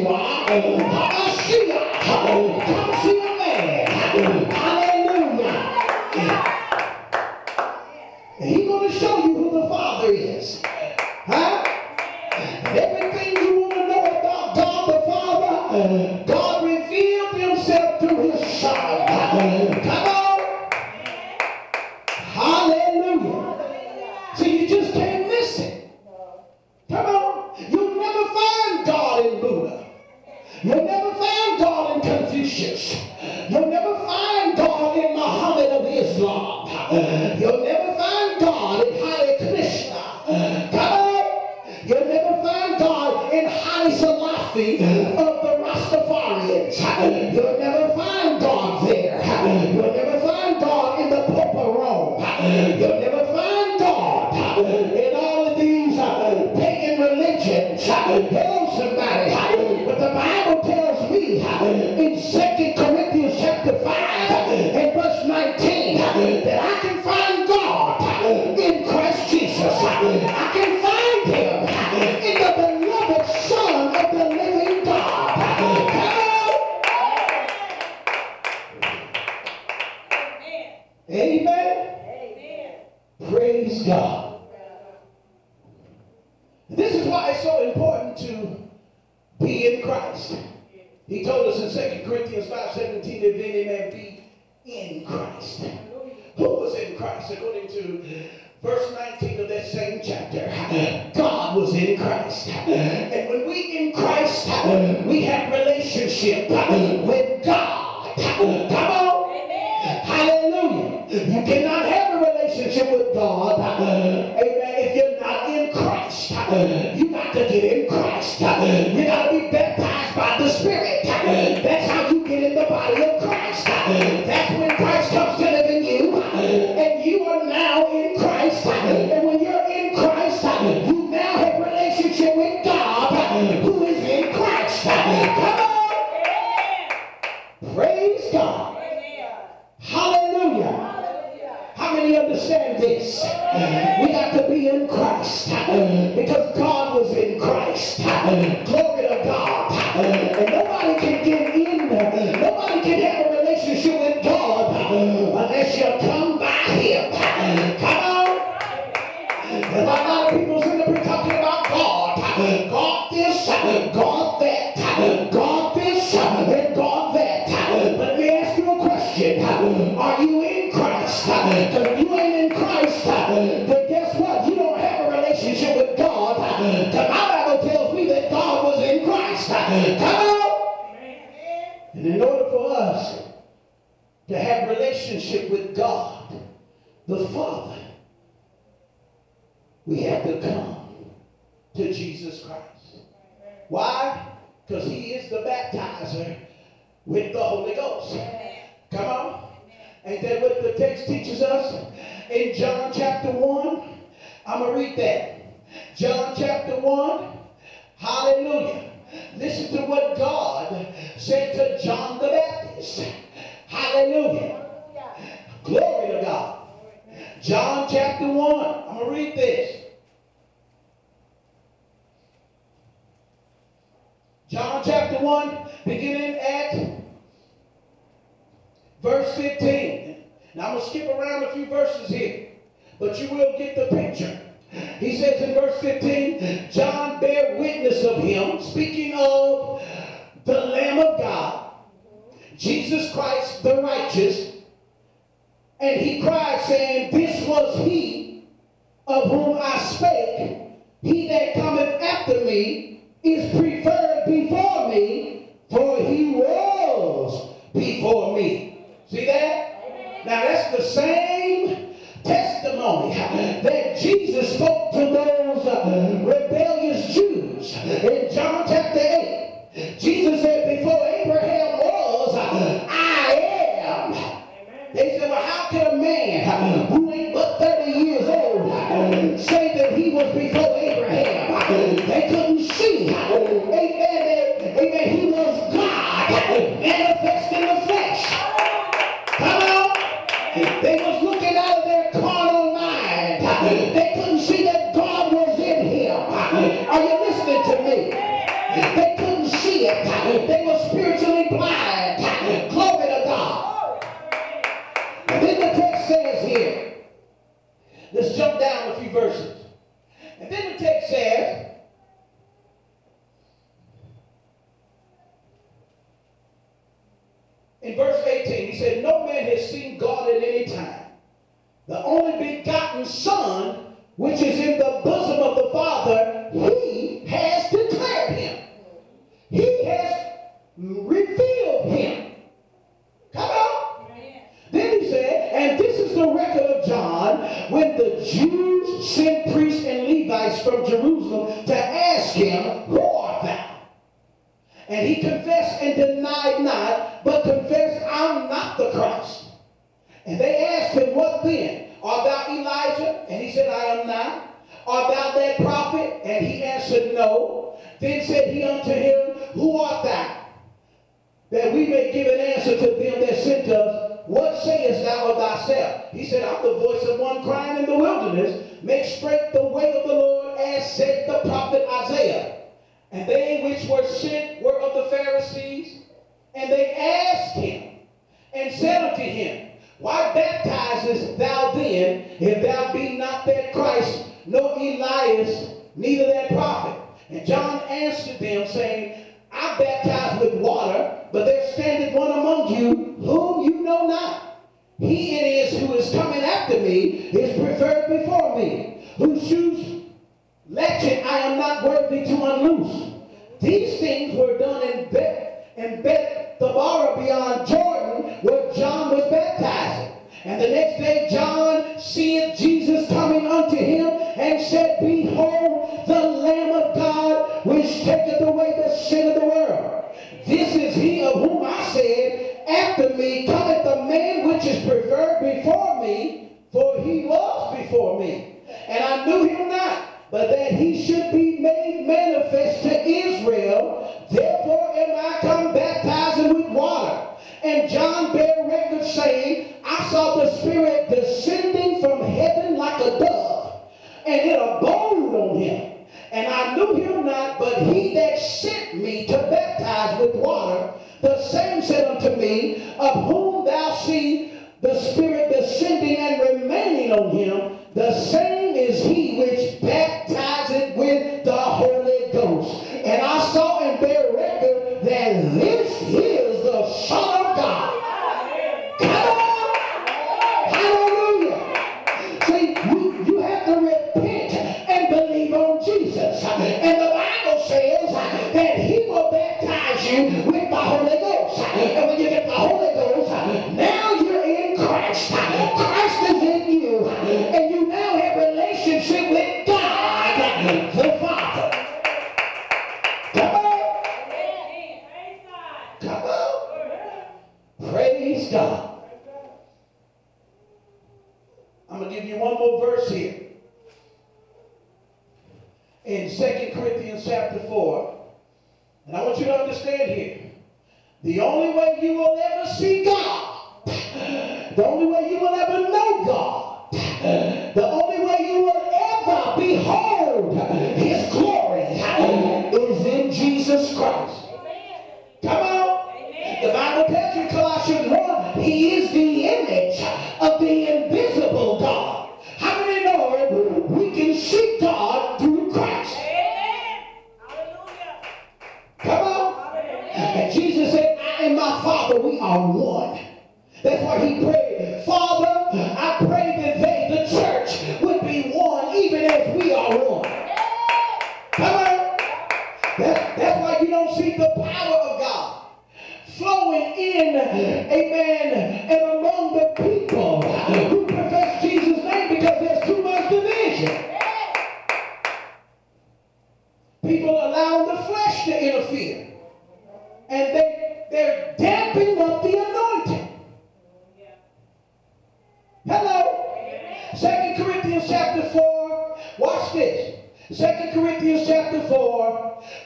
you are. Hamashiach. Come religions. Hello, somebody. But the Bible tells me Christ. He told us in 2 Corinthians 5 17, if any man be in Christ. Who was in Christ? According to verse 19 of that same chapter, God was in Christ. And when we in Christ, we have relationship with God. Come on. Hallelujah. You cannot have a relationship with God, amen, if you're not in Christ. You got to get in Christ. You got to be And in order for us to have relationship with God, the Father, we have to come to Jesus Christ. Why? Because he is the baptizer with the Holy Ghost. Come on. Ain't that what the text teaches us? In John chapter 1, I'm going to read that. John chapter 1, hallelujah. Listen to what God said to John the Baptist. Hallelujah. Glory to God. John chapter 1, I'm going to read this. John chapter 1, beginning at verse 15. Now I'm going to skip around a few verses here, but you will get the picture. He says in verse 15, John bear witness of him, speaking of the Lamb of God, Jesus Christ the righteous, and he cried, saying, This was he of whom I spake. He that cometh after me is preferred They said, Well, how can a man who ain't but 30 years old say that he was before Abraham? They couldn't see. Amen. Amen. He was God says, in verse 18, he said, No man has seen God at any time. The only begotten Son, which is in the bosom of the Father, he has declared him. He has revealed him. Come on. Then he said, and this is the record of John when the Jews sent priests and Levites from Jerusalem to ask him, Who art thou? And he confessed and denied not, but confessed, I'm not the Christ. And they asked him, What then? Art thou Elijah? And he said, I am not. Art thou that prophet? And he answered, No. Then said he unto him, Who art thou? That we may give an answer to them that sent us. What sayest thou of thyself? He said, I'm the voice of one crying in the wilderness, make straight the way of the Lord, as said the prophet Isaiah. And they which were sent were of the Pharisees, and they asked him, and said unto him, Why baptizest thou then, if thou be not that Christ, no Elias, neither that prophet? And John answered them, saying, I baptize with water, but there standeth one among you whom you know not. He it is who is coming after me is preferred before me, whose shoes latchet I am not worthy to unloose. These things were done in Bet in Bethabara beyond Jordan, where John was baptizing. And the next day John seeth Jesus coming unto him and said, Behold, the Lamb of God, which taketh away the sin of the world. This is he of whom I said, After me cometh the man which is preferred before me, for he was before me. And I knew him not but that he should be made manifest to Israel. Therefore am I come baptizing with water. And John bare record saying, I saw the Spirit descending from heaven like a dove, and it abode on him. And I knew him not, but he that sent me to baptize with water, the same said unto me, Of whom thou see the Spirit descending and remaining on him, the same is he God, That, that's why you don't see the power of God flowing in, amen, and among the people who profess Jesus' name because there's too much division.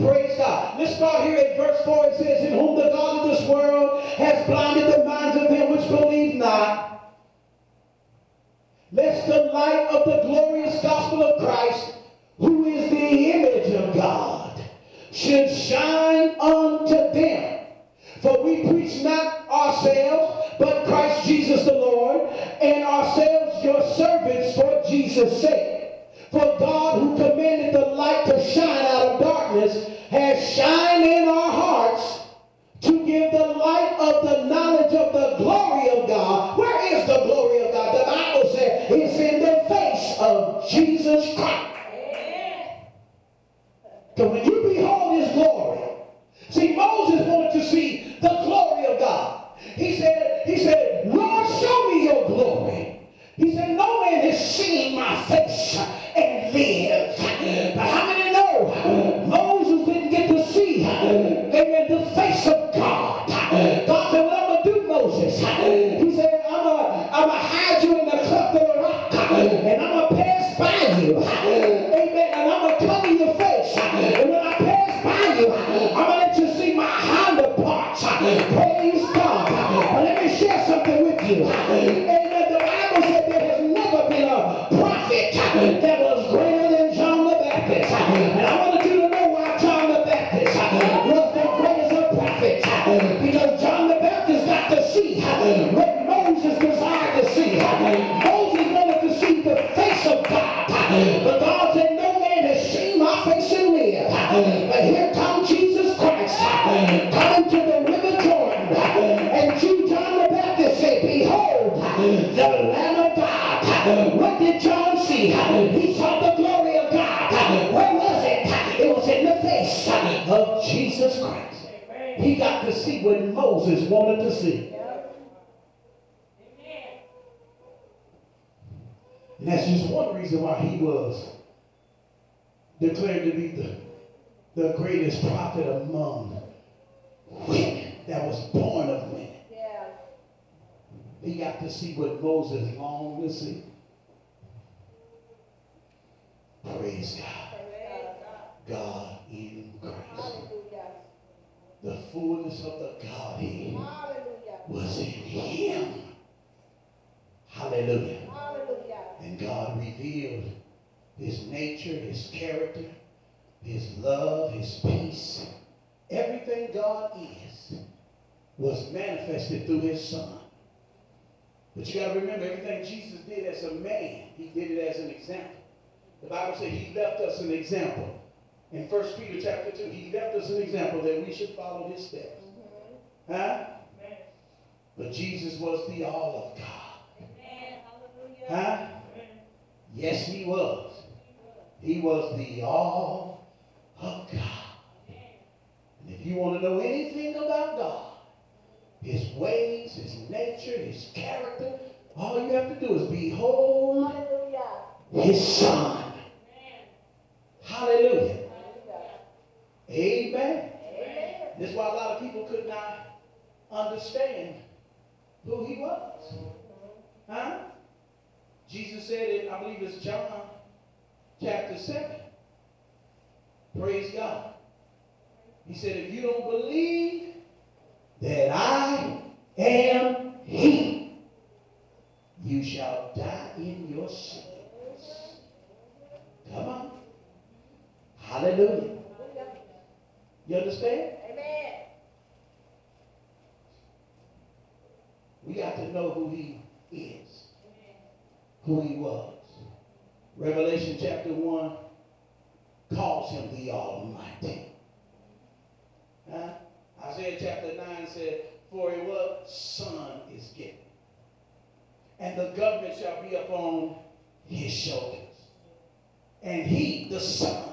Praise God. Let's start here at verse 4. It says, In whom the God of this world has blinded the minds of them which believe not. Lest the light of the glorious gospel of Christ, who is the image of God, should shine unto them. For we preach not ourselves, but Christ Jesus the Lord, and ourselves your servants for Jesus' sake. For God, who commanded the light to shine out of darkness has shined in our hearts to give the light of the knowledge of the glory of God. Where is the glory amen, prophets. Because John the Baptist got to see what Moses desired to see. He got to see what Moses wanted to see. And that's just one reason why he was declared to be the, the greatest prophet among women that was born of women. He got to see what Moses longed to see. Praise God. God in Christ. The fullness of the Godhead was in him. Hallelujah. And God revealed his nature, his character, his love, his peace. Everything God is was manifested through his son. But you got to remember, everything Jesus did as a man, he did it as an example. The Bible says he left us an example. In 1 Peter chapter 2, he left us an example that we should follow his steps. Huh? But Jesus was the all of God. Huh? Yes, he was. He was the all of God. And if you want to know anything about God, his ways, his nature, his character, all you have to do is behold Hallelujah. his son. Hallelujah. Amen. That's why a lot of people could not understand who he was. Huh? Jesus said it, I believe it's John chapter 7. Praise God. He said, if you don't believe that I am he, you shall die in your sins. Come on. Hallelujah. You understand? Amen. We got to know who he is, who he was. Revelation chapter 1 calls him the Almighty. Huh? Isaiah chapter 9 said, For a what? Son is given. And the government shall be upon his shoulders. And he, the Son,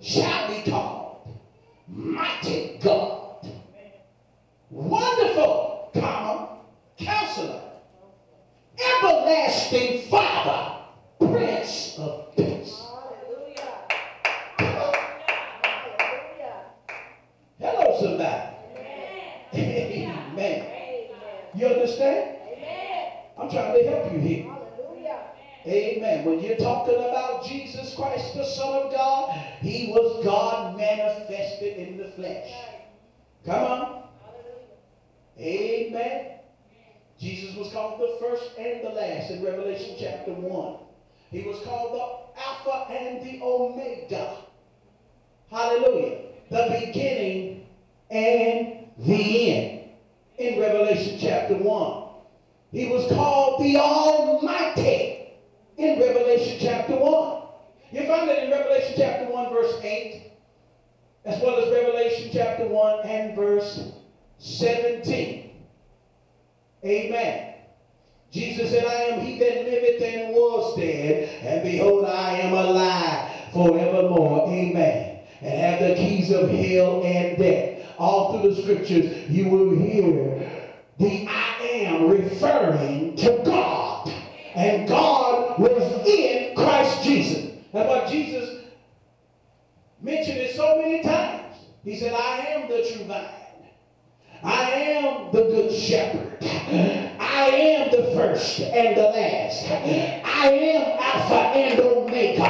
shall be called Mighty God. Wonderful, comma, Counselor, Everlasting Father, Prince of Peace. Hello, somebody. Amen. You understand? I'm trying to help you here. Amen. When you're talking about Jesus Christ, the Son of God, he was God manifested in the flesh. Come on. Amen. Jesus was called the first and the last in Revelation chapter 1. He was called the Alpha and the Omega. Hallelujah. The beginning and the end in Revelation chapter 1. He was called the Almighty in Revelation chapter 1. You find that in Revelation chapter 1, verse 8, as well as Revelation chapter 1 and verse 17. Amen. Jesus said, I am he that liveth and was dead, and behold, I am alive forevermore. Amen. And have the keys of hell and death. All through the scriptures, you will hear the I am referring to God. And God was in Christ Jesus. That's why Jesus mentioned it so many times. He said, I am the true vine. I am the good shepherd. I am the first and the last. I am Alpha and Omega,